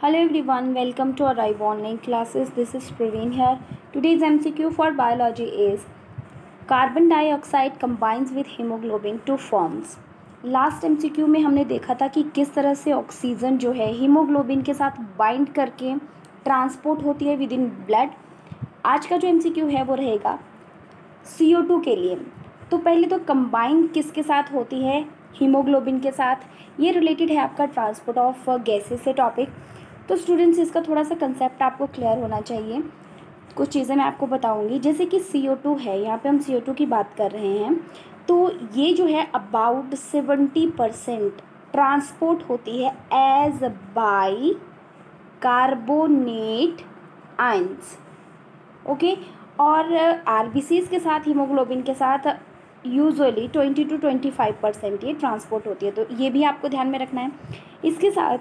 Hello everyone, welcome to our live online classes. This is Praveen here. Today's MCQ for biology is carbon dioxide combines with hemoglobin to forms. Last MCQ में हमने देखा था कि किस तरह से oxygen जो है हीमोग्लोबिन के साथ बाइंड करके ट्रांसपोर्ट होती है विद इन ब्लड आज का जो एमसीक्यू है वो रहेगा सी के लिए तो पहले तो कंबाइन किसके साथ होती है हीमोग्लोबिन के साथ ये रिलेटेड है आपका ट्रांसपोर्ट ऑफ़ गैसेस से टॉपिक तो स्टूडेंट्स इसका थोड़ा सा कंसेप्ट आपको क्लियर होना चाहिए। कुछ चीज़ें मैं आपको बताऊँगी। जैसे कि सी ओ टू है, यहाँ पे हम सी ओ टू की बात कर रहे हैं। तो ये जो है अबाउट सेवेंटी परसेंट ट्रांसपोर्ट होती है as bicarbonate ions okay और आर के साथ हीमोग्लोबिन के साथ usually twenty two twenty five percent ये ट्रांसपोर्ट होती है। तो ये भी आपको ध्यान में रखना है। इसके साथ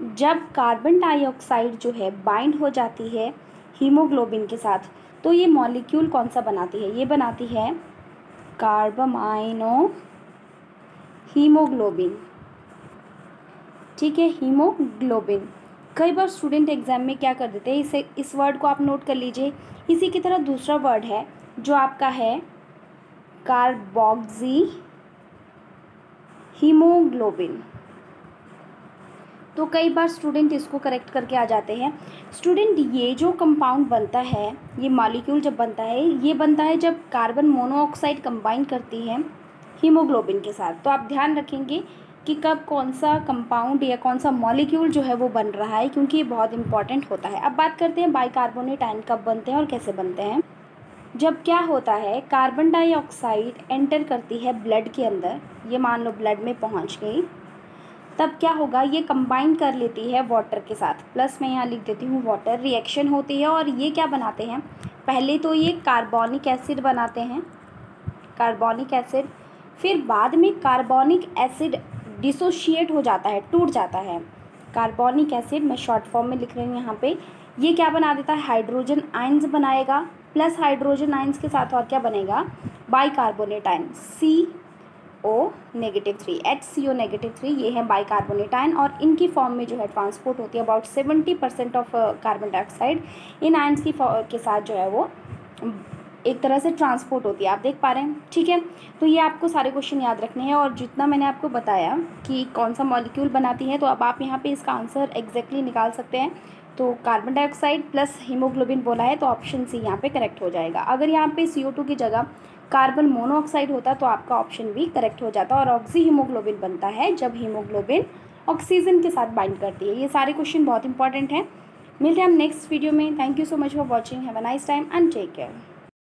जब कार्बन डाइऑक्साइड जो है बाइंड हो जाती है हीमोग्लोबिन के साथ तो ये मॉलिक्यूल कौन सा बनाती है? ये बनाती है कार्बमाइनो हीमोग्लोबिन ठीक है हीमोग्लोबिन कई बार स्टूडेंट एग्ज़ाम में क्या कर देते हैं? इसे, इस वर्ड को आप नोट कर लीजिए। इसी की तरह दूसरा वर्ड है, जो आपका है कार्बोक्सी हीमोग्लोबिन तो कई बार स्टूडेंट इसको करेक्ट करके आ जाते हैं। स्टूडेंट ये जो कंपाउंड बनता है, ये मॉलिक्यूल जब बनता है, ये बनता है जब कार्बन मोनोऑक्साइड कंबाइन करती है हीमोग्लोबिन के साथ। तो आप ध्यान रखेंगे कि कब कौन सा कंपाउंड या कौन सा मॉलिक्यूल जो है वो बन रहा है, क्योंकि ये बहुत इंपॉर्टेंट होता है। अब बात करते हैं बाइकार्बोनेट आयन कब बनते हैं और कैसे बनते हैं। जब क्या होता है कार्बन डाइऑक्साइड एंटर करती है ब्लड के अंदर। ये मान लो ब्लड में पहुँच गई। तब क्या होगा? ये कंबाइन कर लेती है वाटर के साथ। प्लस मैं यहाँ लिख देती हूँ वाटर रिएक्शन होती है और ये क्या बनाते हैं? पहले तो ये कार्बोनिक एसिड बनाते हैं। कार्बोनिक एसिड फिर बाद में कार्बोनिक एसिड डिसोशिएट हो जाता है, टूट जाता है। कार्बोनिक एसिड मैं शॉर्ट फॉर्म में लिख रही हूँ यहाँ पे। ये क्या बना देता है? हाइड्रोजन आइंस बनाएगा। प्लस हाइड्रोजन आइंस के साथ और क्या बनेगा? Bicarbonate ion C O negative three H C O negative three ये है बाइकार्बोनेट आयन और इनकी फॉर्म में जो है ट्रांसपोर्ट होती है about seventy percent of carbon dioxide in ions की के साथ जो है वो एक तरह से ट्रांसपोर्ट होती है। आप देख पा रहे हैं, ठीक है? तो ये आपको सारे क्वेश्चन याद रखने हैं और जितना मैंने आपको बताया कि कौन सा मॉलिक्यूल बनाती है तो अब आप यहाँ पे इसका आंसर एग्जैक्टली निकाल सकते हैं। तो कार्बन डाइऑक्साइड प्लस हीमोग्लोबिन बोला है तो ऑप्शन सी यहाँ पे करेक्ट हो जाएगा। अगर यहाँ पे सी की जगह कार्बन मोनोऑक्साइड होता तो आपका ऑप्शन बी करेक्ट हो जाता और ऑक्सी हीमोग्लोबिन बनता है, जब हीमोग्लोबिन ऑक्सीजन के साथ बाइंड करती है। ये सारे क्वेश्चन बहुत इंपॉर्टेंट हैं। मिलते हैं हम नेक्स्ट वीडियो में। Thank you so much for watching have a nice time and take care